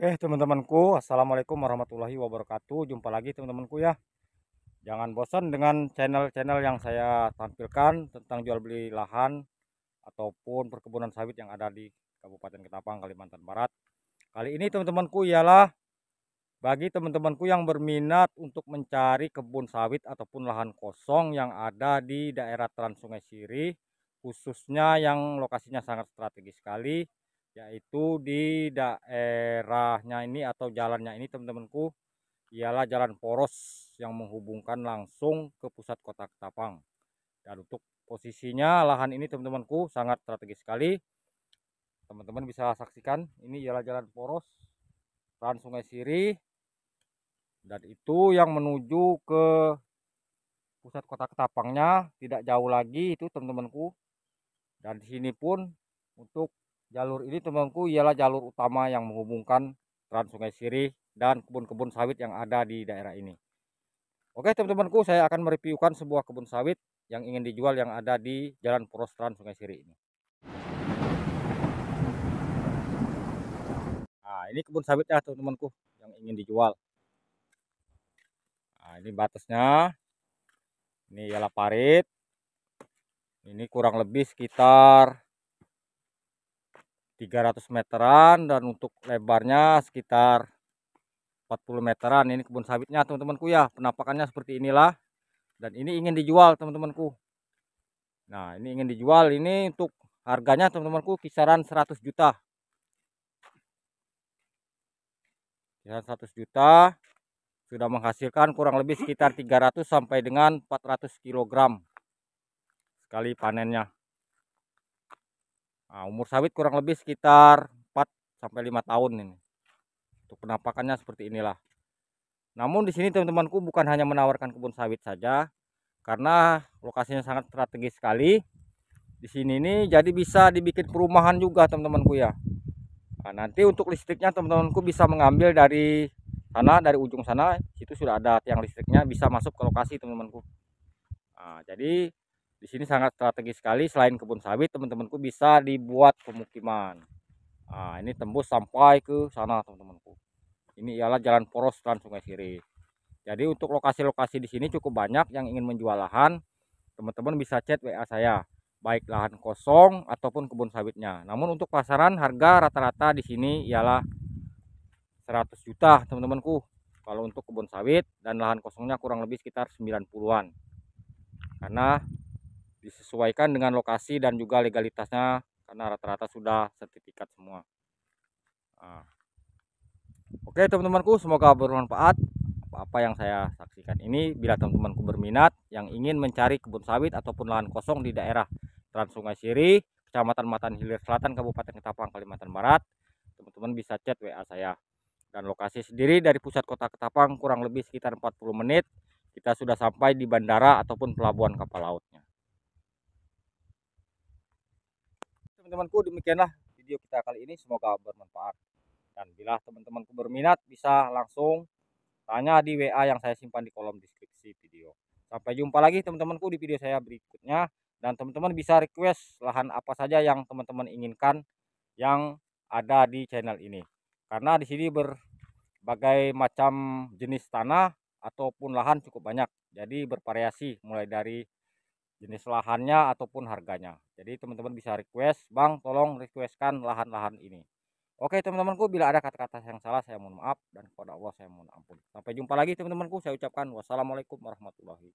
Oke teman-temanku Assalamualaikum warahmatullahi wabarakatuh. Jumpa lagi teman-temanku ya. Jangan bosan dengan channel-channel yang saya tampilkan Tentang jual beli lahan Ataupun perkebunan sawit yang ada di Kabupaten Ketapang, Kalimantan Barat. Kali ini teman-temanku ialah Bagi teman-temanku yang berminat untuk mencari kebun sawit Ataupun lahan kosong yang ada di daerah Trans Sungai Siri Khususnya yang lokasinya sangat strategis sekali yaitu di daerahnya ini atau jalannya ini teman-temanku ialah jalan poros yang menghubungkan langsung ke pusat kota Ketapang. Dan untuk posisinya lahan ini teman-temanku sangat strategis sekali. Teman-teman bisa saksikan ini ialah jalan poros Trans Sungai Siri. Dan itu yang menuju ke pusat kota Ketapangnya tidak jauh lagi itu teman-temanku. Dan di sini pun untuk Jalur ini temanku ialah jalur utama yang menghubungkan Trans Sungai Sirih dan kebun-kebun sawit yang ada di daerah ini. Oke teman-temanku saya akan mereviewkan sebuah kebun sawit yang ingin dijual yang ada di Jalan Poros Trans Sungai Sirih ini. Nah ini kebun sawitnya teman-temanku yang ingin dijual. Nah ini batasnya. Ini ialah parit. Ini kurang lebih sekitar 300 meteran dan untuk lebarnya sekitar 40 meteran. Ini kebun sawitnya teman-temanku ya. Penampakannya seperti inilah. Dan ini ingin dijual teman-temanku. Nah ini ingin dijual. Ini untuk harganya teman-temanku kisaran 100 juta. Kisaran 100 juta. Sudah menghasilkan kurang lebih sekitar 300 sampai dengan 400 kg sekali panennya Nah, umur sawit kurang lebih sekitar 4 sampai 5 tahun ini. Untuk penampakannya seperti inilah. Namun di sini teman-temanku bukan hanya menawarkan kebun sawit saja karena lokasinya sangat strategis sekali. Di sini ini jadi bisa dibikin perumahan juga teman-temanku ya. Nah, nanti untuk listriknya teman-temanku bisa mengambil dari sana dari ujung sana itu sudah ada tiang listriknya bisa masuk ke lokasi teman-temanku. Nah, jadi di sini sangat strategis sekali. Selain kebun sawit teman-temanku bisa dibuat pemukiman. Nah ini tembus sampai ke sana teman-temanku. Ini ialah jalan poros trans sungai siri jadi untuk lokasi-lokasi di sini cukup banyak yang ingin menjual lahan. Teman-teman bisa chat WA saya baik lahan kosong ataupun kebun sawitnya. Namun untuk pasaran harga rata-rata di sini ialah 100 juta teman-temanku. Kalau untuk kebun sawit dan lahan kosongnya kurang lebih sekitar 90-an karena disesuaikan dengan lokasi dan juga legalitasnya karena rata-rata sudah sertifikat semua. Nah. oke teman-temanku semoga bermanfaat apa yang saya saksikan ini. Bila teman-temanku berminat yang ingin mencari kebun sawit ataupun lahan kosong di daerah Trans Sungai Siri Kecamatan Matan Hilir Selatan Kabupaten Ketapang Kalimantan Barat teman-teman bisa chat WA saya. Dan lokasi sendiri dari pusat kota Ketapang kurang lebih sekitar 40 menit. Kita sudah sampai di bandara ataupun pelabuhan kapal lautnya teman-temanku demikianlah video kita kali ini. Semoga bermanfaat. Dan bila teman-temanku berminat bisa langsung tanya di WA yang saya simpan di kolom deskripsi video. Sampai jumpa lagi teman-temanku di video saya berikutnya. Dan teman-teman bisa request lahan apa saja yang teman-teman inginkan yang ada di channel ini. Karena di sini berbagai macam jenis tanah ataupun lahan cukup banyak. Jadi bervariasi mulai dari jenis lahannya ataupun harganya. Jadi teman-teman bisa request, Bang tolong requestkan lahan-lahan ini. Oke teman-temanku bila ada kata-kata yang salah saya mohon maaf dan kepada Allah saya mohon ampun. Sampai jumpa lagi teman-temanku saya ucapkan wassalamualaikum warahmatullahi.